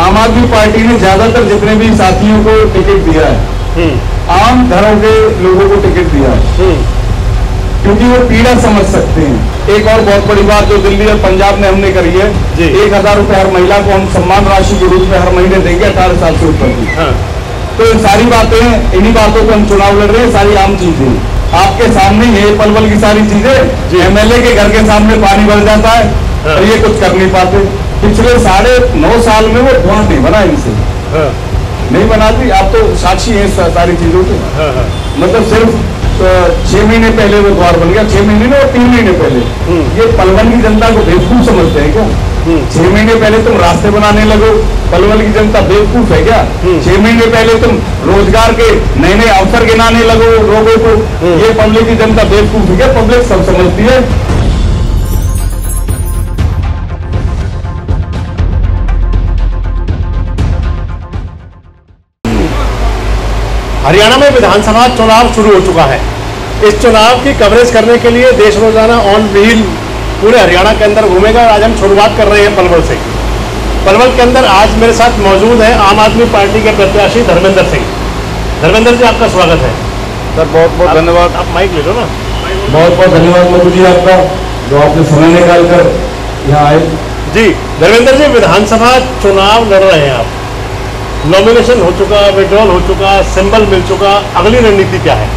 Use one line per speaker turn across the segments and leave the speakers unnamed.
आम आदमी पार्टी ने ज़्यादातर जितने भी साथियों को टिकट दिया है
हम्म।
आम घरों के लोगों को टिकट दिया है।
हम्म।
क्योंकि वो पीड़ा समझ सकते हैं। एक और बहुत बड़ी बात जो दिल्ली और पंजाब में हमने करी है एक हज़ार रुपए हर महिला को हम सम्मान राशि के रूप में हर महीने देंगे अठारह साल से ऊपर की।
हाँ।
तो ये सारी बातें इन्हीं बातों को हम चुनाव लड़ रहे हैं सारी आम चीज़ें। आपके सामने ये पल पल की सारी। चीज़ें एमएलए के घर के सामने पानी भर जाता है
हाँ।
और ये कुछ कर नहीं पाते। पिछले साढ़े नौ साल में वो धुआँ नहीं बना इनसे।
हाँ।
नहीं बनाती आप तो साक्षी हैं सारी चीज़ों के।
हाँ हाँ।
मतलब सिर्फ़ अ, छह महीने पहले वो द्वार बन गया छह महीने में और तीन महीने पहले।
हम्म।
ये पलवल की जनता को बेवकूफ़ समझते हैं क्या?
हम्म।
छह महीने पहले तुम रास्ते बनाने लगो पलवल की जनता बेवकूफ़ है क्या?
हम्म।
छह महीने पहले तुम रोज़गार के नए नए अवसर गिनाने लगो लोगों को। ये पब्लिक की जनता बेवकूफ़ है क्या? पब्लिक सब समझती है।
हरियाणा में विधानसभा चुनाव शुरू हो चुका है। इस चुनाव की कवरेज करने के लिए देश रोज़ाना ऑन व्हील पूरे हरियाणा के अंदर घूमेगा और आज हम शुरुआत कर रहे हैं पलवल से। पलवल के अंदर आज मेरे साथ मौजूद है आम आदमी पार्टी के प्रत्याशी धर्मेंद्र सिंह। धर्मेंद्र जी आपका स्वागत है।
सर बहुत बहुत धन्यवाद।
आप माइक ले लो ना।
बहुत बहुत धन्यवाद मधु जी आपका जो आपने समय निकाल कर यहाँ आए।
जी धर्मेंद्र जी विधानसभा चुनाव लड़ रहे हैं आप। नॉमिनेशन हो चुका विड्रॉल हो चुका सिंबल मिल चुका अगली रणनीति क्या है?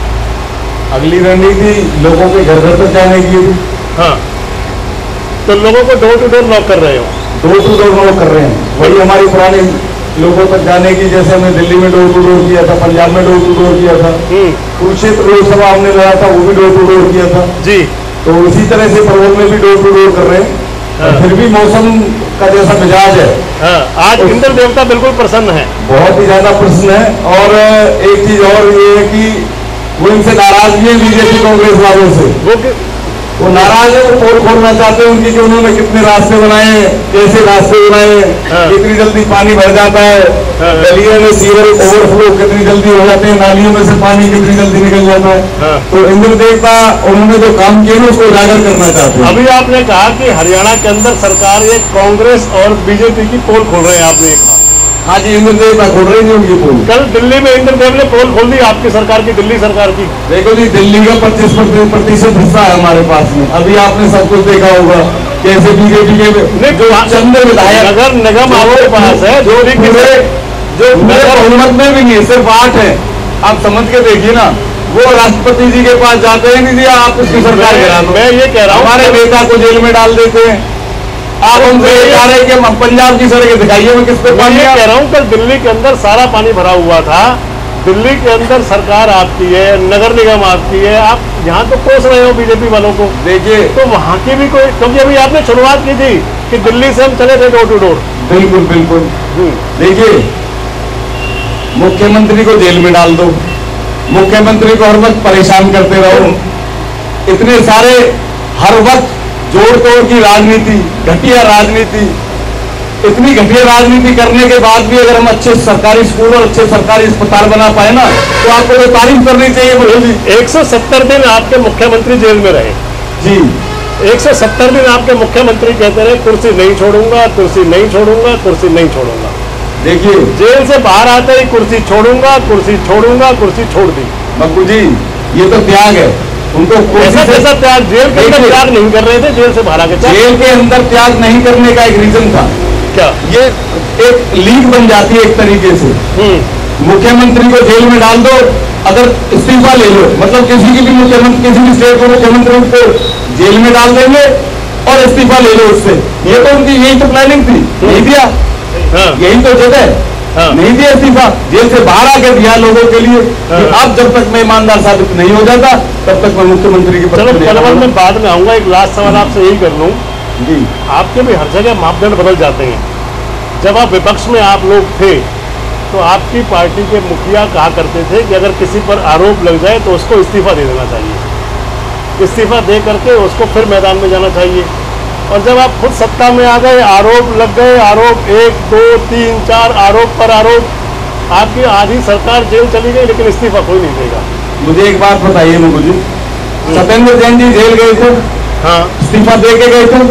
अगली रणनीति लोगों के घर घर तक जाने की हाँ।
तो लोगों को डोर टू डोर नॉक कर रहे हो।
डोर टू डोर नॉक कर रहे हैं। वही हमारी पुरानी लोगों तक जाने की जैसे हमने दिल्ली में डोर टू डोर किया था पंजाब में डोर टू डोर किया था।
हम्म।
कुरुक्षेत्र लोकसभा हमने लड़ा था वो भी डोर टू डोर किया था।
जी।
तो इसी तरह से परवल में भी डोर टू डोर कर रहे हैं।
हाँ।
फिर भी मौसम का जैसा मिजाज है।
हाँ आज इंद्र देवता बिल्कुल प्रसन्न है।
बहुत ही ज़्यादा प्रसन्न है। और एक चीज़ और ये है कि वो इनसे नाराज़ भी है बीजेपी कांग्रेस वालों से।
वो
वो नाराज़ है वो पोल खोलना चाहते हैं उनकी कि उन्होंने कितने रास्ते बनाए कैसे रास्ते बनाए हैं। कितनी जल्दी पानी भर जाता है
हाँ।
गलियों में सीवर ओवरफ्लो कितनी जल्दी हो जाते हैं नालियों में से पानी कितनी जल्दी निकल जाता है
हाँ।
तो इंद्र देवता उन्होंने जो काम किए ना उसको उजागर करना चाहते हैं
अभी आपने कहा कि हरियाणा के अंदर सरकार ये कांग्रेस और बीजेपी की पोल खोल रहे हैं आपने ये कहा
हाँ जी इंद्र खोल रही हैं उनकी पोल
कल दिल्ली में इंद्रदेव ने पोल खोल दी आपकी सरकार की दिल्ली सरकार की।
देखो जी दिल्ली का पच्चीस प्रतिशत हिस्सा है हमारे पास में। अभी आपने सब कुछ देखा होगा कैसे बीजेपी के जो चंद विधायक
नगर निगम आपके पास है जो भी
पूरे जो बहुमत में भी नहीं सिर्फ़ आठ है। आप समझ के देखिए ना वो राष्ट्रपति जी के पास जाते हैं नहीं आप उसकी सरकार
मैं ये कह रहा हूँ
हमारे नेता को जेल में डाल देते हैं। आप ये कह रहे हैं कि हम पंजाब की सड़कें दिखाइए मैं किस पे
मैं
पानी
ये कह रहा हूँ कल दिल्ली के अंदर सारा पानी भरा हुआ था। दिल्ली के अंदर सरकार आपकी है नगर निगम आपकी है आप यहाँ तो कोस रहे हो बीजेपी वालों को।
देखिए।
तो वहाँ की भी कोई क्योंकि अभी आपने शुरुआत की थी कि दिल्ली से हम चले थे डोर टू डोर
बिल्कुल बिल्कुल। देखिए मुख्यमंत्री को जेल में डाल दो। मुख्यमंत्री को हर वक्त परेशान करते रहो। इतने सारे हर वक्त जोड़ तोड़ की राजनीति घटिया राजनीति। इतनी घटिया राजनीति करने के बाद भी अगर हम अच्छे सरकारी स्कूल और अच्छे सरकारी अस्पताल बना पाए ना तो आपको तो तारीफ़ करनी चाहिए बोलो जी।
170 दिन आपके मुख्यमंत्री जेल में रहे।
जी।
170 दिन आपके मुख्यमंत्री कहते रहे कुर्सी नहीं छोड़ूँगा कुर्सी नहीं छोड़ूँगा कुर्सी नहीं छोड़ूँगा।
देखिए।
जेल से बाहर आते ही कुर्सी छोड़ूँगा कुर्सी छोड़ूँगा कुर्सी छोड़ दी।
बक्कू जी ये तो त्याग है। उनको
ऐसा त्याग जेल के अंदर त्याग नहीं कर रहे थे जेल से बाहर आके त्याग
जेल के अंदर त्याग नहीं करने का एक रीजन था।
क्या?
ये एक लीग बन जाती है एक तरीके से।
हम्म।
मुख्यमंत्री को जेल में डाल दो अगर इस्तीफा ले लो। मतलब किसी की भी मुख्यमंत्री किसी भी स्टेट को मुख्यमंत्री को जेल में डाल देंगे और इस्तीफा ले लो उससे। ये तो उनकी यही तो प्लानिंग थी। नहीं दिया।
हाँ।
यही तो जगह
हाँ।
नहीं दिया इस्तीफा जेल से बाहर आकर दिया लोगों के लिए कि
हाँ।
अब जब तक मैं ईमानदार साबित नहीं हो जाता तब तक मैं मुख्यमंत्री की
चलो पलवल में बाद में आऊँगा एक लास्ट सवाल आपसे यही कर लूँ।
जी।
आपके भी हर जगह मापदंड बदल जाते हैं। जब आप विपक्ष में आप लोग थे तो आपकी पार्टी के मुखिया कहा करते थे कि अगर किसी पर आरोप लग जाए तो उसको इस्तीफा दे देना चाहिए। इस्तीफा दे करके उसको फिर मैदान में जाना चाहिए। और जब आप खुद सत्ता में आ गए आरोप लग गए आरोप एक दो तीन चार आरोप पर आरोप आपकी आधी सरकार जेल चली गई लेकिन इस्तीफा कोई नहीं देगा।
मुझे एक बात बताइए मुझे जी। सत्येंद्र जैन जी जेल गए थे?
हाँ।
इस्तीफा दे के गए थे?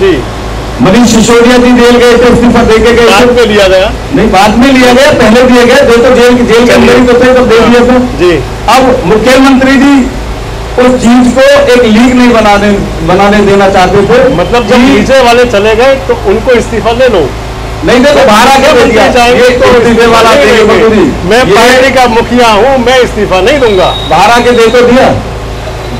जी।
मनीष सिसोदिया जी जेल गए थे इस्तीफा दे के गए
बाद
थे
में लिया गया।
नहीं बाद में लिया गया पहले दिए गए जो तो जेल जेल के अंदर ही तो थे तब दे दिया था।
जी।
अब मुख्यमंत्री जी उस चीज़ को एक लीग नहीं बनाने बनाने देना चाहते थे।
मतलब जब नीचे वाले चले गए तो उनको इस्तीफा ले लो
नहीं देखो बाहर आके दे ये
तो
इस्तीफे वाला
मैं पार्टी का मुखिया हूँ मैं इस्तीफा नहीं दूँगा।
बाहर आके दे तो दिया।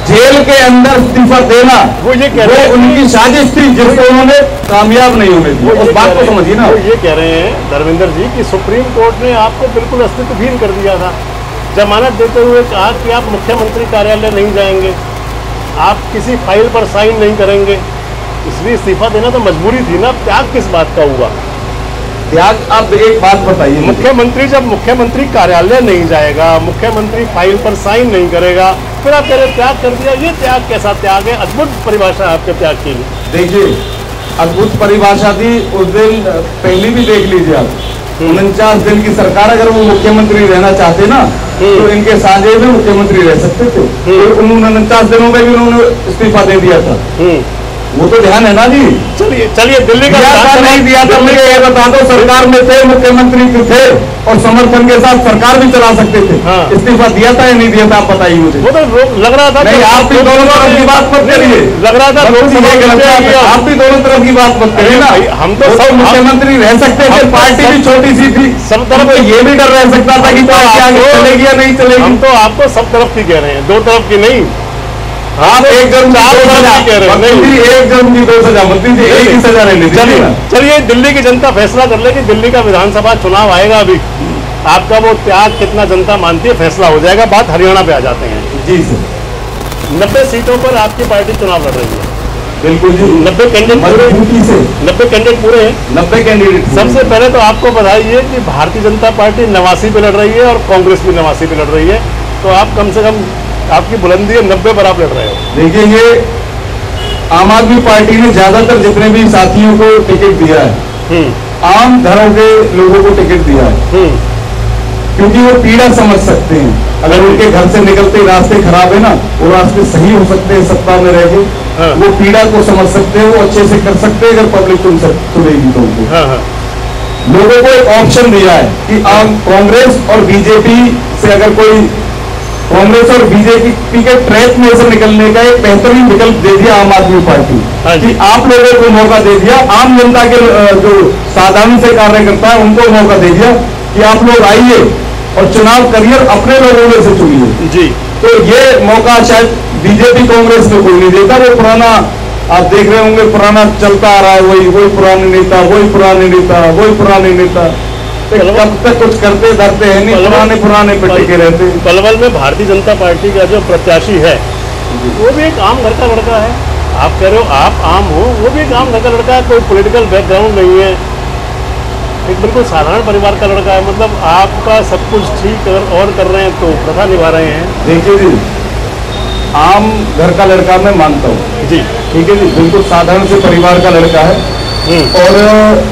जेल के अंदर इस्तीफा देना।
वो ये कह रहे हैं
उनकी साजिश थी जिसको उन्होंने कामयाब नहीं होने
वो
उस बात को समझिए ना।
वो ये कह रहे हैं धर्मेंद्र जी कि सुप्रीम कोर्ट ने आपको बिल्कुल अस्तित्वहीन कर दिया था। जमानत देते हुए कहा कि आप मुख्यमंत्री कार्यालय नहीं जाएँगे आप किसी फ़ाइल पर साइन नहीं करेंगे। इसलिए इस्तीफा देना तो मजबूरी थी ना त्याग किस बात का हुआ?
त्याग आप एक बात बताइए
मुख्यमंत्री जब मुख्यमंत्री कार्यालय नहीं जाएगा मुख्यमंत्री फ़ाइल पर साइन नहीं करेगा फिर आप कह रहे त्याग कर दिया ये त्याग कैसा त्याग है? अद्भुत परिभाषा आपके त्याग की
देखिए अद्भुत परिभाषा थी उस दिन पहली भी देख लीजिए आप। उनचास दिन की सरकार अगर वो मुख्यमंत्री रहना चाहते ना तो इनके साझे में मुख्यमंत्री रह सकते थे। उन उनचास दिनों में भी उन्होंने इस्तीफा दे दिया था। वो तो ध्यान है ना जी।
चलिए चलिए दिल्ली का
दिया था नहीं दिया था मुझे ये बता दो सरकार में थे मुख्यमंत्री भी थे और समर्थन के साथ सरकार भी चला सकते थे।
हाँ।
इस्तीफा दिया था या नहीं दिया था आप बताइए मुझे।
वो तो लग रहा था
नहीं आप भी दोनों तरफ़ की बात मत करिए।
लग रहा था
है। आप भी दोनों तरफ़ की बात मत करिए ना।
हम तो सब-
मुख्यमंत्री रह सकते थे
तो
पार्टी भी छोटी सी थी।
सब तरफ़
तो ये भी डर रह सकता था कि
तो
पार्टी आगे चलेगी या नहीं चलेगी।
हम तो आपको सब तरफ़ की कह रहे हैं दो तरफ़ की नहीं।
आप एक जन
हैं।
मंत्री एक जन की दो सजा मंत्री जी एक ही सजा रहने
चलिए चलिए दिल्ली की जनता फैसला कर ले कि दिल्ली का विधानसभा चुनाव आएगा अभी। आपका वो त्याग कितना जनता मानती है फैसला हो जाएगा बात हरियाणा पे आ जाते हैं।
जी सर।
नब्बे सीटों पर आपकी पार्टी चुनाव लड़ रही है।
बिल्कुल जी।
नब्बे कैंडिडेट पूरे नब्बे कैंडिडेट पूरे हैं।
नब्बे कैंडिडेट
सबसे पहले तो आपको बधाई है कि भारतीय जनता पार्टी नवासी पे लड़ रही है और कांग्रेस भी नवासी पे लड़ रही है। तो आप कम से कम आपकी बुलंदी है नब्बे पर आप लड़ रहे हो।
देखिए ये आम आदमी पार्टी ने ज़्यादातर जितने भी साथियों को टिकट दिया है
हम्म।
आम धर्म के लोगों को टिकट दिया है।
हम्म।
क्योंकि वो पीड़ा समझ सकते हैं। अगर उनके घर से निकलते रास्ते खराब है ना वो रास्ते सही हो सकते हैं सत्ता में रह
हाँ।
के वो पीड़ा को समझ सकते हैं वो अच्छे से कर सकते हैं अगर पब्लिक सक सुनेगी तो उनको।
हाँ हाँ।
लोगों को एक ऑप्शन दिया है कि आम कांग्रेस और बीजेपी से अगर कोई कांग्रेस और बीजेपी के ट्रैक में से निकलने का एक बेहतरीन विकल्प दे दिया आम आदमी पार्टी।
हाँ जी।
कि आप लोगों को मौका दे दिया आम जनता के जो साधारण से कार्यकर्ता है उनको मौका दे दिया कि आप लोग आइए और चुनाव करियर अपने लोगों में से चुनिए।
जी।
तो ये मौका शायद बीजेपी कांग्रेस को कोई नहीं देता। वो पुराना आप देख रहे होंगे पुराना चलता आ रहा है वही वही पुराने नेता वही पुराने नेता वही पुराने नेता। कब तक कुछ करते धरते हैं नहीं पुराने पुराने पे
पल-
टिके रहते
पलवल में भारतीय जनता पार्टी का जो प्रत्याशी है वो भी एक आम घर का लड़का है। आप कह रहे हो आप आम हो वो भी एक आम घर का लड़का है कोई पॉलिटिकल बैकग्राउंड नहीं है। एक बिल्कुल साधारण परिवार का लड़का है। मतलब आपका सब कुछ ठीक अगर और कर रहे हैं तो प्रथा निभा रहे हैं।
देखिए जी आम घर का लड़का मैं मानता हूँ।
जी।
ठीक है जी बिल्कुल साधारण से परिवार का लड़का है।
हम्म।
और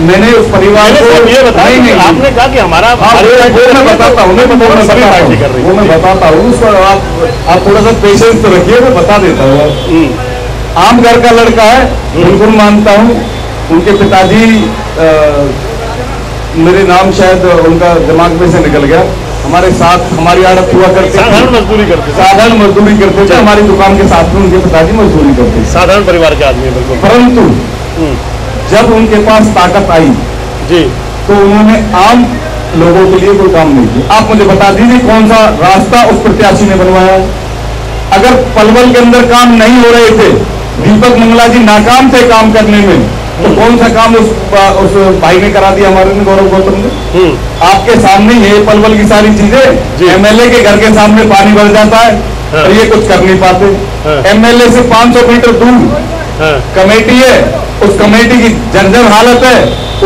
मैंने उस परिवार को
ये बताया
नहीं, नहीं,
आपने कहा कि हमारा
हाँ, वो मैं
है,
बताता हूँ मैं
तो
बताता हूँ वो मैं बताता हूँ उसको आप आप थोड़ा सा पेशेंस तो रखिए मैं बता देता हूँ।
हम्म,
आम घर का लड़का है बिल्कुल मानता हूँ उनके पिताजी मेरे नाम शायद उनका दिमाग में से निकल गया। हमारे साथ हमारी आड़त हुआ करते
साधारण मजदूरी करते
साधारण मजदूरी करते थे हमारी दुकान के साथ में उनके पिताजी मजदूरी करते
साधारण परिवार के आदमी बिल्कुल।
परंतु
हम्म,
जब उनके पास ताकत आई
जी।
तो उन्होंने आम लोगों के लिए कोई काम नहीं किया। आप मुझे बता दीजिए कौन सा रास्ता उस प्रत्याशी ने बनवाया? अगर पलवल के अंदर काम नहीं हो रहे थे दीपक मंगला जी नाकाम थे काम करने में तो कौन सा काम उस उस भाई ने करा दिया हमारे गौरव गौतम ने?
हम्म,
आपके सामने ही है पलवल की सारी। चीज़ें एमएलए के घर के सामने पानी भर जाता है
हाँ।
और ये कुछ कर नहीं
हाँ।
पाते एमएलए से 500 मीटर दूर
हाँ,
कमेटी है उस कमेटी की जर्जर हालत है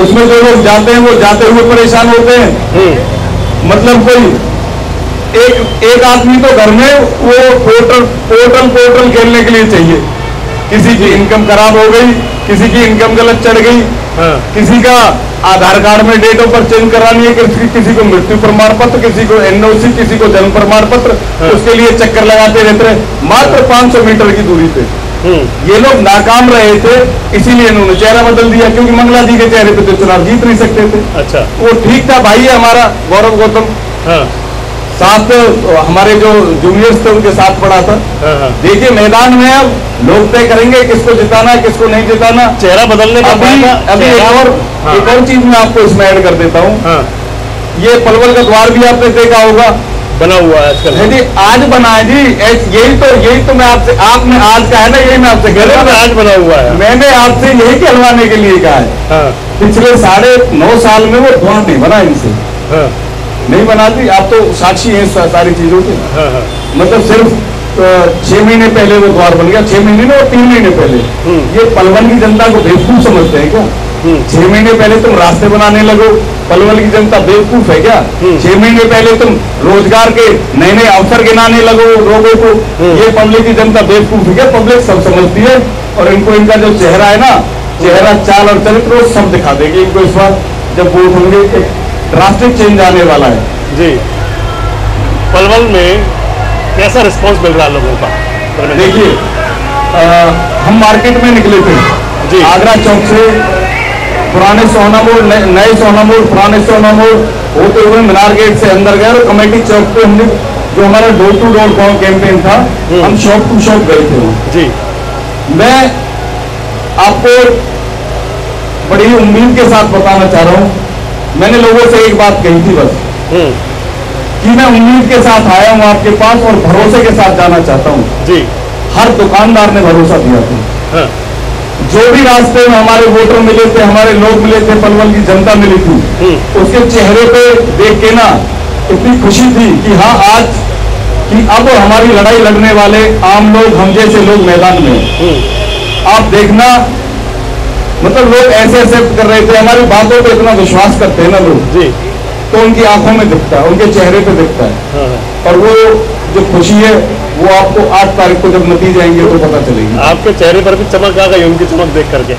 उसमें जो लोग जाते हैं वो जाते हुए परेशान होते हैं।
हम्म,
मतलब कोई एक एक आदमी तो घर में वो पोर्टल पोर्टल पोर्टल खेलने के लिए चाहिए। किसी की इनकम खराब हो गई किसी की इनकम गलत चढ़ गई
हाँ,
किसी का आधार कार्ड में डेट ऑफ़ बर्थ चेंज करानी है किसी किसी को मृत्यु प्रमाण पत्र किसी को एनओसी किसी को जन्म प्रमाण पत्र
हाँ।
उसके लिए चक्कर लगाते रहते रहे मात्र 500 मीटर की दूरी पे। ये लोग नाकाम रहे थे इसीलिए इन्होंने चेहरा बदल दिया क्योंकि मंगला जी के चेहरे पे तो चुनाव जीत नहीं सकते थे।
अच्छा।
वो ठीक था भाई है हमारा गौरव गौतम।
हाँ।
साथ हमारे जो जूनियर्स थे उनके साथ पड़ा था।
हाँ हाँ।
देखिए मैदान में अब लोग तय करेंगे किसको जिताना है किसको नहीं जिताना।
चेहरा बदलने का
अभी अभी एक और
हाँ,
एक और चीज़ मैं आपको इसमें ऐड कर देता हूँ।
हाँ।
ये पलवल का द्वार भी आपने देखा होगा।
बना हुआ है आजकल।
है जी आज बना है जी यही तो यही तो मैं आपसे आपने आज कहा है ना यही मैं आपसे कह रहा
में आज बना हुआ है।
मैंने आपसे यही कहलवाने के लिए कहा है।
हाँ।
पिछले साढ़े नौ साल में वो द्वार नहीं बना इनसे।
हाँ।
नहीं बना थी आप तो साक्षी हैं सारी चीज़ों के।
हाँ
मतलब सिर्फ़ छह महीने पहले वो द्वार बन गया छह महीने में और तीन महीने पहले।
हम्म।
ये पलवन की जनता को बेवकूफ़ समझते हैं क्या? छह महीने पहले तुम रास्ते बनाने लगो। पलवल की जनता बेवकूफ़ है क्या?
हम्म।
छह महीने पहले तुम रोज़गार के नए नए अवसर गिनाने लगो लोगों को।
हम्म।
ये पब्लिक की जनता बेवकूफ़ है क्या? पब्लिक सब समझती है और इनको इनका जो चेहरा है ना चेहरा चाल और चरित्र वो सब दिखा देगी इनको इस बार जब वोट होंगे। एक ड्रास्टिक चेंज आने वाला है।
जी। पलवल में कैसा रिस्पॉन्स मिल रहा है लोगों का?
देखिए हम मार्केट में निकले थे।
जी।
आगरा चौक से पुराने सोना मोड़ नए नए सोना मोड़ पुराने सोना मोड़ होते हुए मीनार गेट से अंदर गए और कमेटी चौक पे हमने जो हमारा डोर टू डोर कैंपेन था
हम्म।
हम शॉप टू शॉप गए थे
जी।
मैं आपको बड़ी उम्मीद के साथ बताना चाह रहा हूँ। मैंने लोगों से एक बात कही थी बस
हम्म।
कि मैं उम्मीद के साथ आया हूँ आपके पास और भरोसे के साथ जाना चाहता हूँ।
जी।
हर दुकानदार ने भरोसा दिया था।
हाँ।
जो भी रास्ते में हमारे वोटर मिले थे हमारे लोग मिले थे पलवल की जनता मिली थी
हम्म।
उसके चेहरे पे देख के ना इतनी खुशी थी कि हाँ आज कि अब हमारी लड़ाई लड़ने वाले आम लोग हम जैसे लोग मैदान में
हम्म।
आप देखना मतलब लोग ऐसे एक्सेप्ट कर रहे थे हमारी बातों पे इतना विश्वास करते हैं ना लोग।
जी।
तो उनकी आँखों में दिखता है उनके चेहरे पे दिखता है।
हाँ हाँ।
और वो जो खुशी है वो आपको आठ तारीख को जब नतीजे आएँगे तो पता चलेगी।
आपके चेहरे पर भी चमक आ गई उनकी चमक देख करके।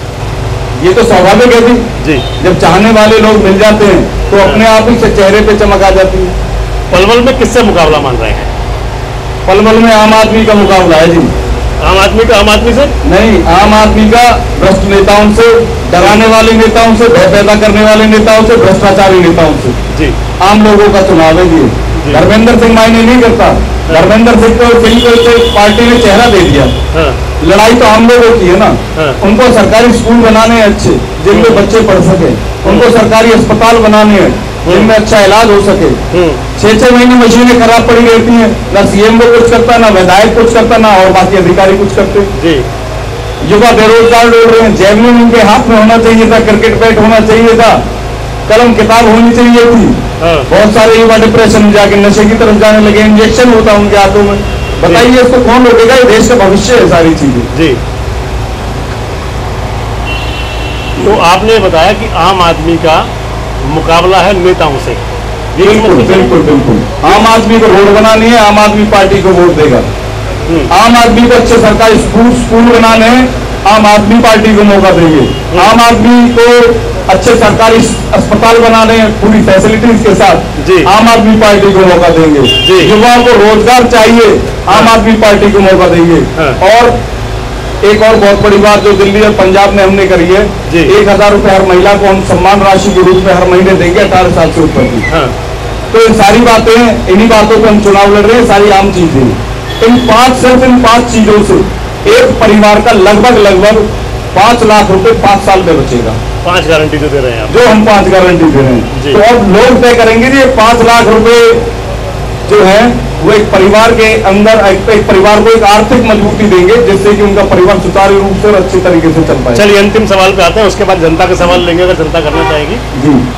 ये तो स्वाभाविक है जी।
जी।
जब चाहने वाले लोग मिल जाते हैं तो अपने आप ही चेहरे पे चमक आ जाती है।
पलवल में किससे मुकाबला मान रहे हैं?
पलवल में आम आदमी का मुकाबला है जी।
आम आदमी का आम आदमी से?
नहीं आम आदमी का भ्रष्ट नेताओं से डराने वाले नेताओं से भय पैदा करने वाले नेताओं से भ्रष्टाचारी नेताओं से।
जी।
आम लोगों का चुनाव है ये। धर्मेंद्र सिंह मायने नहीं करता। धर्मेंद्र सिंह को पार्टी ने चेहरा दे दिया।
हाँ।
लड़ाई तो हम लोगों की है ना।
हाँ।
उनको सरकारी स्कूल बनाने हैं अच्छे जिनमें बच्चे पढ़ सके। उनको सरकारी अस्पताल बनाने हैं जिनमें अच्छा इलाज हो सके। छह छह महीने मशीनें खराब पड़ी रहती हैं। ना सीएम को कुछ करता ना विधायक कुछ करता ना और बाकी अधिकारी कुछ करते। युवा बेरोजगार लोग रहे हैं जैवलिन उनके हाथ में होना चाहिए था क्रिकेट बैट होना चाहिए था कलम किताब होनी चाहिए थी।
हाँ।
बहुत सारे युवा डिप्रेशन में जाके नशे की तरफ़ जाने लगे इंजेक्शन होता उनके हाथों में। बताइए इसको कौन रोकेगा? ये देश का भविष्य है सारी चीज़ें।
जी। तो आपने बताया कि आम आदमी का मुकाबला है नेताओं से।
बिल्कुल बिल्कुल बिल्कुल। आम आदमी को रोड बनानी है आम आदमी पार्टी को वोट देगा।
हम्म,
आम आदमी को अच्छे सरकारी स्कूल स्कूल बनाने हैं आम आदमी पार्टी को मौका देंगे। आम आदमी को अच्छे सरकारी अस्पताल बनाने पूरी फैसिलिटीज़ के साथ
जी।
आम आदमी पार्टी को मौका देंगे। युवाओं को रोज़गार चाहिए आम आदमी पार्टी को मौका देंगे।
हाँ।
और एक और बहुत बड़ी बात जो दिल्ली और पंजाब में हमने करी है एक हज़ार रुपए हर महिला को हम सम्मान राशि के रूप में हर महीने देंगे अठारह साल से ऊपर की।
हाँ।
तो ये सारी बातें इन्हीं बातों पे हम चुनाव लड़ रहे हैं सारी आम चीज़ें। इन पाँच सिर्फ़ इन पाँच चीज़ों से एक परिवार का लगभग लगभग पाँच लाख रुपए पाँच साल में बचेगा।
पाँच गारंटी जो दे रहे हैं आप।
जो हम पाँच गारंटी दे रहे हैं। तो अब लोग तय करेंगे ये पाँच लाख रुपए जो है वो एक परिवार के अंदर एक, एक परिवार को एक आर्थिक मजबूती देंगे जिससे कि उनका परिवार सुचारू रूप से और अच्छे तरीके से चल पाए।
चलिए अंतिम सवाल पे आते हैं उसके बाद जनता का सवाल लेंगे अगर जनता करना चाहेगी।
जी।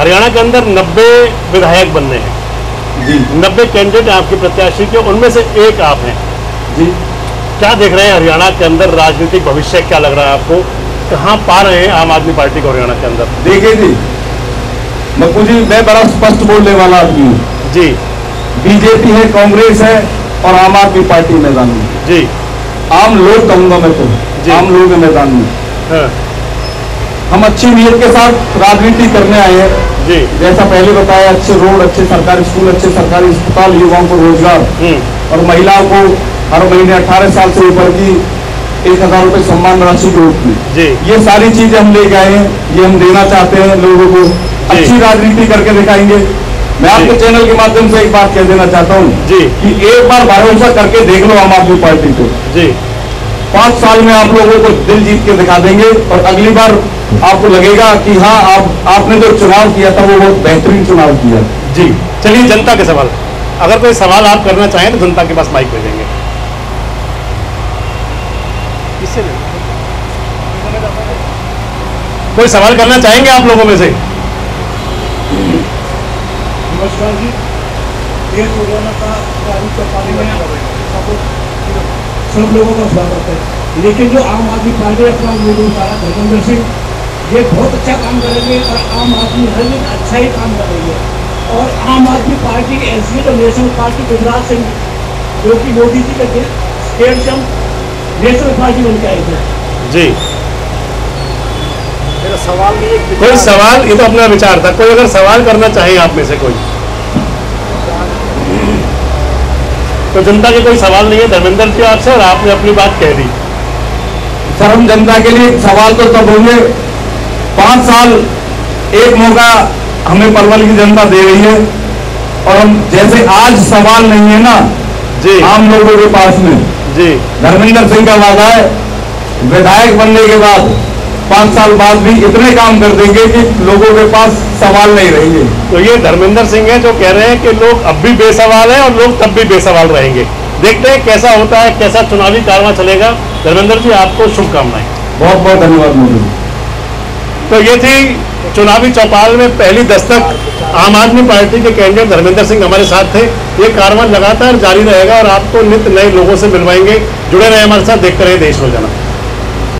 हरियाणा के अंदर 90 विधायक बनने हैं।
जी।
90 कैंडिडेट आपके प्रत्याशी के उनमें से एक आप हैं।
जी।
क्या देख रहे हैं हरियाणा के अंदर राजनीतिक भविष्य क्या लग रहा है आपको? कहाँ पा रहे हैं आम आदमी पार्टी को हरियाणा के अंदर?
देखिए जी मक्कू जी मैं बड़ा स्पष्ट बोलने वाला आदमी हूँ।
जी।
बीजेपी है कांग्रेस है और आम आदमी पार्टी मैदान में।
जी।
आम लोग कहूँगा मैं तो। आम लोग मैदान में।
हाँ।
हम अच्छी नीयत के साथ राजनीति करने आए हैं।
जी।
जैसा पहले बताया अच्छे रोड अच्छे सरकारी स्कूल अच्छे सरकारी अस्पताल युवाओं को रोज़गार
हम्म।
और महिलाओं को हर महीने 18 साल से ऊपर की एक हज़ार रूपए सम्मान राशि के रूप में। ये सारी चीज़ें हम लेके आए हैं ये हम देना चाहते हैं लोगों को। अच्छी राजनीति करके दिखाएँगे। मैं आपके चैनल के माध्यम से एक बात कह देना चाहता हूँ कि एक बार भरोसा करके देख लो आम आदमी पार्टी को।
जी।
पाँच साल में आप लोगों को दिल जीत के दिखा देंगे और अगली बार आपको लगेगा कि हाँ आप आपने जो चुनाव किया था वो बहुत बेहतरीन चुनाव किया।
जी। चलिए जनता के सवाल। अगर कोई सवाल आप करना चाहें तो जनता के पास माइक भेजेंगे किससे? कोई सवाल करना चाहेंगे आप लोगों में से?
नमस्कार जी। देश कोरोना का जारी चौपाली में सब सब लोगों का स्वागत है। लेकिन जो आम आदमी पार्टी अपना उम्मीदवार उतारा धर्मेंद्र सिंह ये बहुत अच्छा काम करेंगे और आम आदमी हर दिन अच्छा ही काम करेंगे। और आम आदमी पार्टी की हैसियत और नेशनल पार्टी गुजरात से जो कि मोदी जी के स्टेट से हम नेशनल
जी।
मेरा सवाल नहीं
कोई सवाल? ये तो अपना विचार था। कोई अगर सवाल करना चाहे आप में से कोई। तो जनता के कोई सवाल नहीं है। धर्मेंद्र जी आपसे और आपने अपनी बात कह दी।
सर हम जनता के लिए सवाल तो तब होंगे। पाँच साल एक मौका हमें परवल की जनता दे रही है। और हम जैसे आज सवाल नहीं है ना
जी।
आम लोगों के पास में।
जी।
धर्मेंद्र सिंह का वादा है विधायक बनने के बाद पाँच साल बाद भी इतने काम कर देंगे कि लोगों के पास सवाल नहीं रहेंगे।
तो ये धर्मेंद्र सिंह है जो कह रहे हैं कि लोग अब भी बेसवाल हैं और लोग तब भी बेसवाल रहेंगे। देखते हैं कैसा होता है कैसा चुनावी कारवा चलेगा। धर्मेंद्र जी आपको शुभकामनाएँ।
बहुत बहुत धन्यवाद मोदी
तो ये थी चुनावी चौपाल में पहली दस्तक आम आदमी पार्टी के कैंडिडेट धर्मेंद्र सिंह हमारे साथ थे। ये कारवा लगातार जारी रहेगा और आपको नित्य नए लोगों से मिलवाएँगे। जुड़े रहे हमारे साथ, देखते रहे देश रोज़ाना।